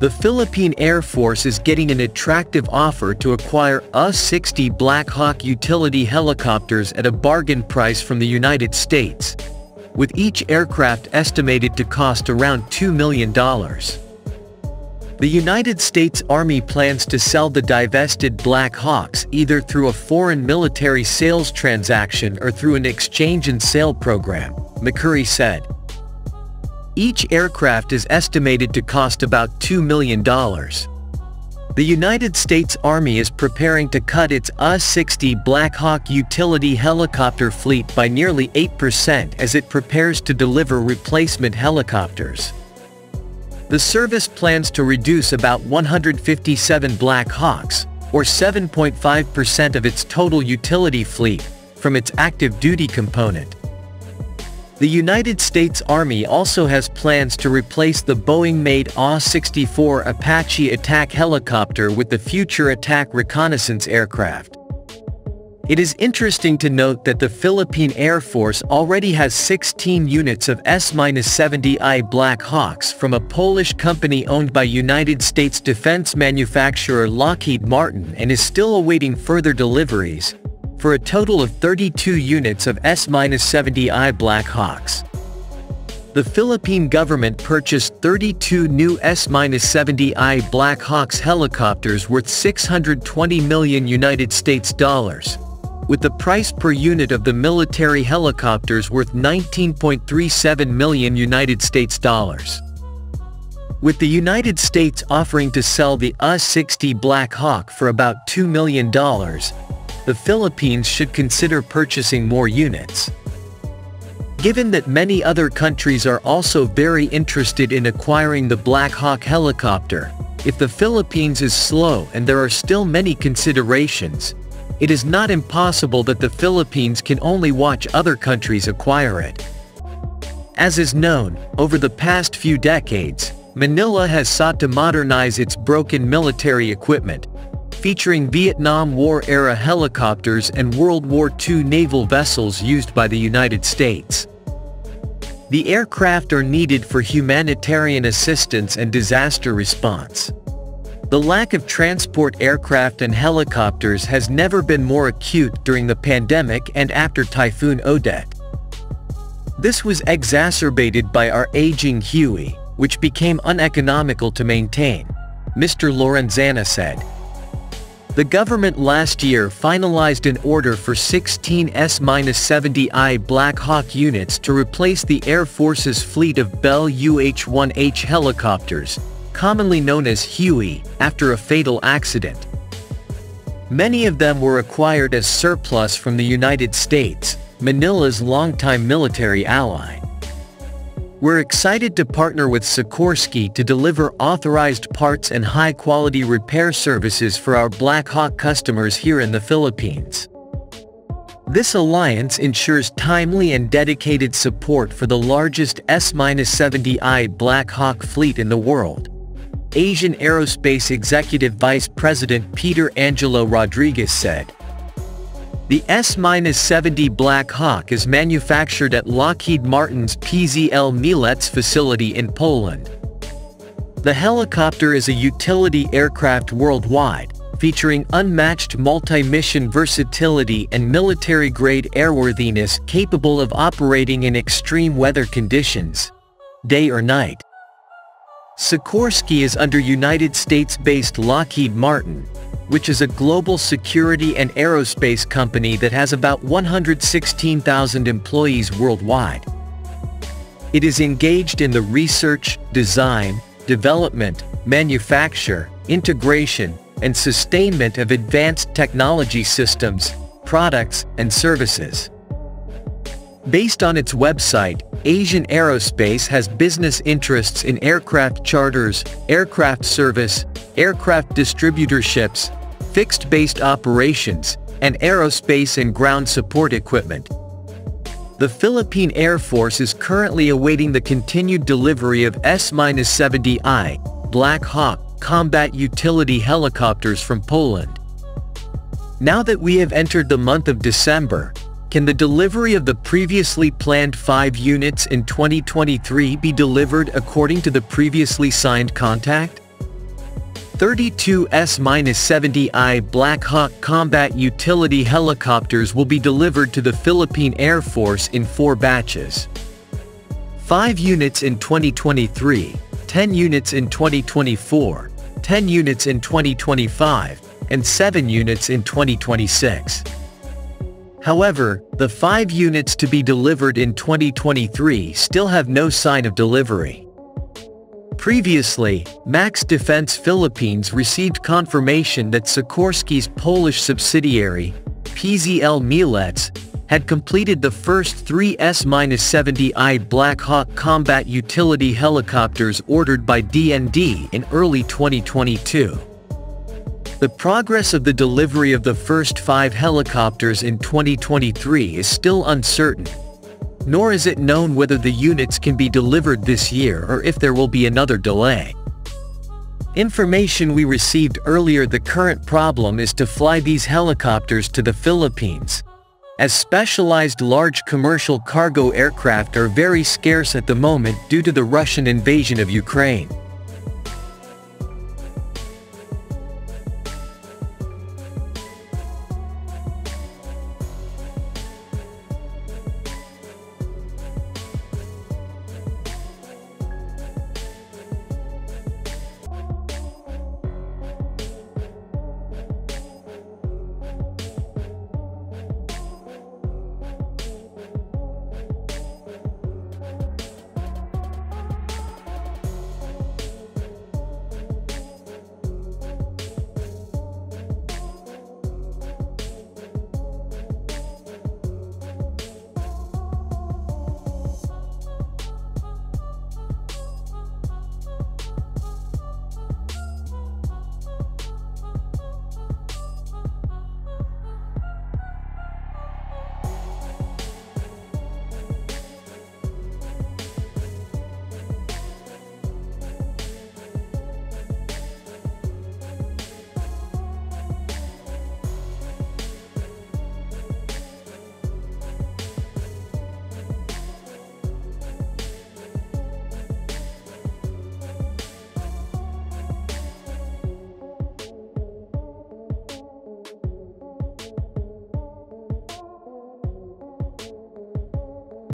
The Philippine Air Force is getting an attractive offer to acquire UH-60 Black Hawk utility helicopters at a bargain price from the United States, with each aircraft estimated to cost around $2 million. The United States Army plans to sell the divested Black Hawks either through a foreign military sales transaction or through an exchange and sale program, McCurry said. Each aircraft is estimated to cost about $2 million. The United States Army is preparing to cut its UH-60 Black Hawk utility helicopter fleet by nearly 8% as it prepares to deliver replacement helicopters. The service plans to reduce about 157 Black Hawks, or 7.5% of its total utility fleet, from its active duty component. The United States Army also has plans to replace the Boeing-made AH-64 Apache attack helicopter with the Future Attack Reconnaissance aircraft. It is interesting to note that the Philippine Air Force already has 16 units of S-70I Black Hawks from a Polish company owned by United States defense manufacturer Lockheed Martin and is still awaiting further deliveries, for a total of 32 units of S-70I Black Hawks. The Philippine government purchased 32 new S-70I Black Hawks helicopters worth 620 million United States dollars with the price per unit of the military helicopters worth 19.37 million United States dollars. With the United States offering to sell the UH-60 Black Hawk for about $2 million, the Philippines should consider purchasing more units. Given that many other countries are also very interested in acquiring the Black Hawk helicopter, if the Philippines is slow and there are still many considerations, it is not impossible that the Philippines can only watch other countries acquire it. As is known, over the past few decades, Manila has sought to modernize its broken military equipment, featuring Vietnam War-era helicopters and World War II naval vessels used by the United States. The aircraft are needed for humanitarian assistance and disaster response. The lack of transport aircraft and helicopters has never been more acute during the pandemic and after Typhoon Odette. This was exacerbated by our aging Huey, which became uneconomical to maintain, Mr. Lorenzana said. The government last year finalized an order for 16 S-70I Black Hawk units to replace the Air Force's fleet of Bell UH-1H helicopters, commonly known as Huey, after a fatal accident. Many of them were acquired as surplus from the United States, Manila's longtime military ally. We're excited to partner with Sikorsky to deliver authorized parts and high-quality repair services for our Black Hawk customers here in the Philippines. This alliance ensures timely and dedicated support for the largest S-70I Black Hawk fleet in the world. Asian Aerospace Executive Vice President Peter Angelo Rodriguez said. The S-70 Black Hawk is manufactured at Lockheed Martin's PZL Mielec facility in Poland. The helicopter is a utility aircraft worldwide, featuring unmatched multi-mission versatility and military-grade airworthiness capable of operating in extreme weather conditions, day or night. Sikorsky is under United States-based Lockheed Martin, which is a global security and aerospace company that has about 116,000 employees worldwide. It is engaged in the research, design, development, manufacture, integration, and sustainment of advanced technology systems, products, and services. Based on its website, Asian Aerospace has business interests in aircraft charters, aircraft service, aircraft distributorships, fixed-based operations, and aerospace and ground support equipment. The Philippine Air Force is currently awaiting the continued delivery of S-70I, Black Hawk, combat utility helicopters from Poland. Now that we have entered the month of December, can the delivery of the previously planned 5 units in 2023 be delivered according to the previously signed contract? 32 S-70I Black Hawk combat utility helicopters will be delivered to the Philippine Air Force in four batches. 5 units in 2023, 10 units in 2024, 10 units in 2025, and 7 units in 2026. However, the 5 units to be delivered in 2023 still have no sign of delivery. Previously, Max Defense Philippines received confirmation that Sikorsky's Polish subsidiary, PZL Mielec, had completed the first three S-70I Black Hawk combat utility helicopters ordered by DND in early 2022. The progress of the delivery of the first five helicopters in 2023 is still uncertain, nor is it known whether the units can be delivered this year or if there will be another delay. Information we received earlier the current problem is to fly these helicopters to the Philippines, as specialized large commercial cargo aircraft are very scarce at the moment due to the Russian invasion of Ukraine.